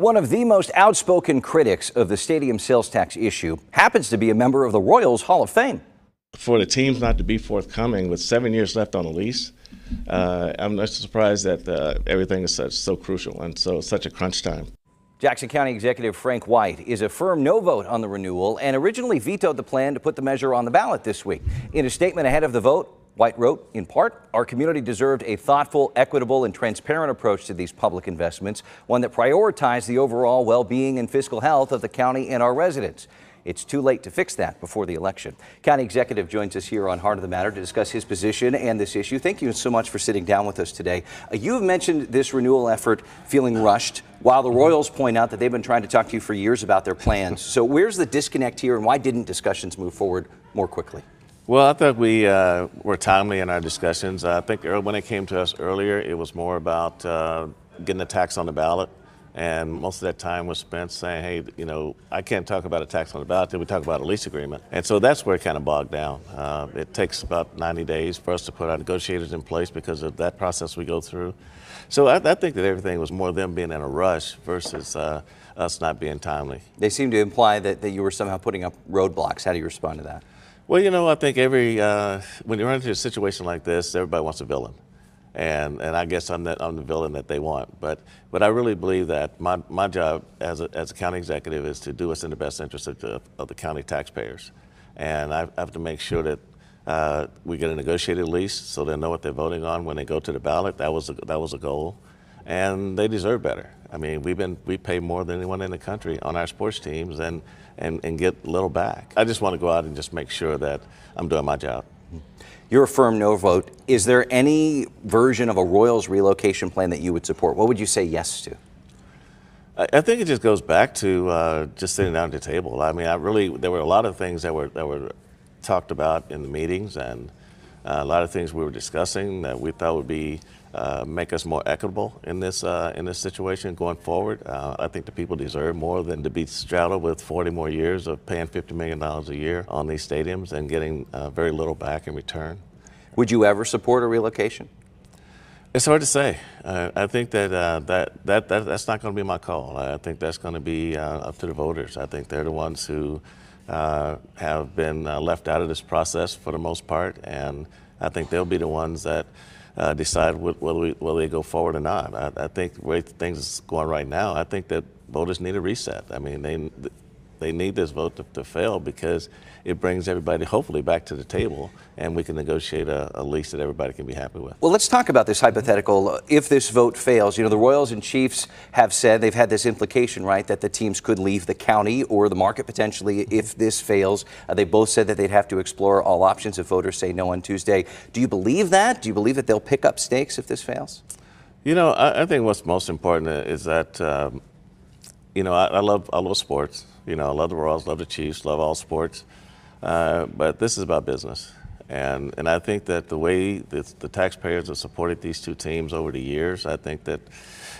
One of the most outspoken critics of the stadium sales tax issue happens to be a member of the Royals Hall of Fame. For the teams not to be forthcoming with seven years left on the lease, uh, I'm not surprised that uh, everything is such, so crucial and so such a crunch time. Jackson County Executive Frank White is a firm no vote on the renewal and originally vetoed the plan to put the measure on the ballot this week. In a statement ahead of the vote, White wrote, in part, our community deserved a thoughtful, equitable, and transparent approach to these public investments, one that prioritized the overall well being and fiscal health of the county and our residents. It's too late to fix that before the election. County Executive joins us here on Heart of the Matter to discuss his position and this issue. Thank you so much for sitting down with us today. Uh, you have mentioned this renewal effort feeling rushed, while the Royals point out that they've been trying to talk to you for years about their plans. so, where's the disconnect here, and why didn't discussions move forward more quickly? Well, I think we uh, were timely in our discussions. I think when it came to us earlier, it was more about uh, getting the tax on the ballot. And most of that time was spent saying, hey, you know, I can't talk about a tax on the ballot until we talk about a lease agreement. And so that's where it kind of bogged down. Uh, it takes about 90 days for us to put our negotiators in place because of that process we go through. So I, I think that everything was more them being in a rush versus uh, us not being timely. They seem to imply that, that you were somehow putting up roadblocks. How do you respond to that? Well, you know, I think every uh, when you run into a situation like this, everybody wants a villain, and and I guess I'm the, I'm the villain that they want. But but I really believe that my, my job as a, as a county executive is to do what's in the best interest of the, of the county taxpayers, and I have to make sure that. Uh, we get a negotiated lease so they know what they're voting on when they go to the ballot. That was a, that was a goal, and they deserve better. I mean, we've been we pay more than anyone in the country on our sports teams, and and, and get little back. I just want to go out and just make sure that I'm doing my job. You're a firm no vote. Is there any version of a Royals relocation plan that you would support? What would you say yes to? I think it just goes back to uh, just sitting down at the table. I mean, I really there were a lot of things that were that were talked about in the meetings, and a lot of things we were discussing that we thought would be uh, make us more equitable in this uh, in this situation going forward. Uh, I think the people deserve more than to be straddled with 40 more years of paying 50 million dollars a year on these stadiums and getting uh, very little back in return. Would you ever support a relocation? It's hard to say. Uh, I think that, that, that that that's not going to be my call. I think that's going to be up to the voters. I think they're the ones who have been left out of this process for the most part, and I think they'll be the ones that uh, decide whether, we, whether they go forward or not. I, I think the way things are going right now, I think that voters need a reset. I mean, they they need this vote to, to, fail because it brings everybody hopefully back to the table and we can negotiate a, a, lease that everybody can be happy with. Well, let's talk about this hypothetical. If this vote fails, you know, the Royals and Chiefs have said they've had this implication, right, that the teams could leave the county or the market potentially if this fails. Uh, they both said that they'd have to explore all options if voters say no on Tuesday. Do you believe that? Do you believe that they'll pick up stakes if this fails? You know, I, I think what's most important is that, um, you know, I, I love I love sports. You know, I love the Royals, love the Chiefs, love all sports. Uh, but this is about business. And, and I think that the way that the taxpayers have supported these two teams over the years, I think that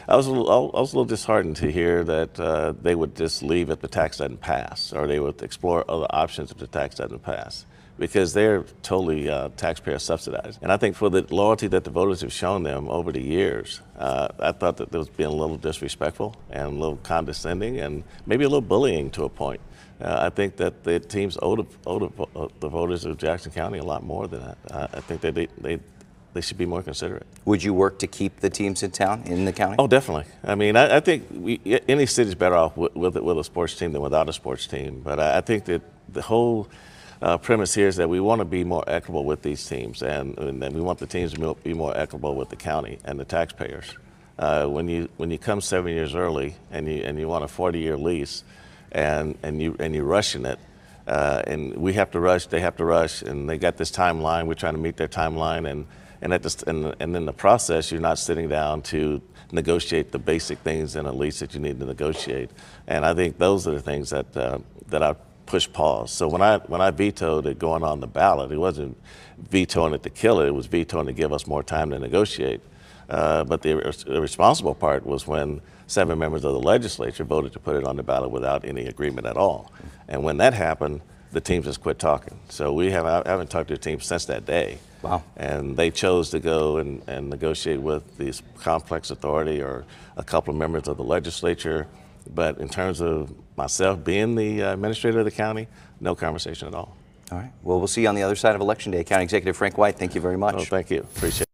I was a little, I was a little disheartened to hear that uh, they would just leave if the tax doesn't pass, or they would explore other options if the tax doesn't pass because they're totally uh, taxpayer subsidized. And I think for the loyalty that the voters have shown them over the years, uh, I thought that there was being a little disrespectful and a little condescending and maybe a little bullying to a point. Uh, I think that the teams owe, the, uh, the, voters of Jackson County a lot more than that. I think that they, they, they should be more considerate. Would you work to keep the teams in town, in the county? Oh, definitely. I mean, I, I think we, any city's better off with, with, with, a sports team than without a sports team. But I, I think that the whole uh, premise here is that we want to be more equitable with these teams, and, and we want the teams to be more equitable with the county and the taxpayers. Uh, when you when you come seven years early and you and you want a 40-year lease, and and you and you're rushing it, uh, and we have to rush, they have to rush, and they got this timeline. We're trying to meet their timeline, and and at this and, and in the process, you're not sitting down to negotiate the basic things in a lease that you need to negotiate. And I think those are the things that uh, that I push pause. So when I when I vetoed it going on the ballot, it wasn't vetoing it to kill it. It was vetoing to give us more time to negotiate. Uh, but the, the responsible part was when seven members of the legislature voted to put it on the ballot without any agreement at all. And when that happened, the teams just quit talking. So we have I haven't talked to the team since that day. Wow. And they chose to go and, and negotiate with this complex authority or a couple of members of the legislature but in terms of myself being the uh, administrator of the county, no conversation at all. All right. Well, we'll see you on the other side of Election Day. County Executive Frank White, thank you very much. Oh, thank you. Appreciate it.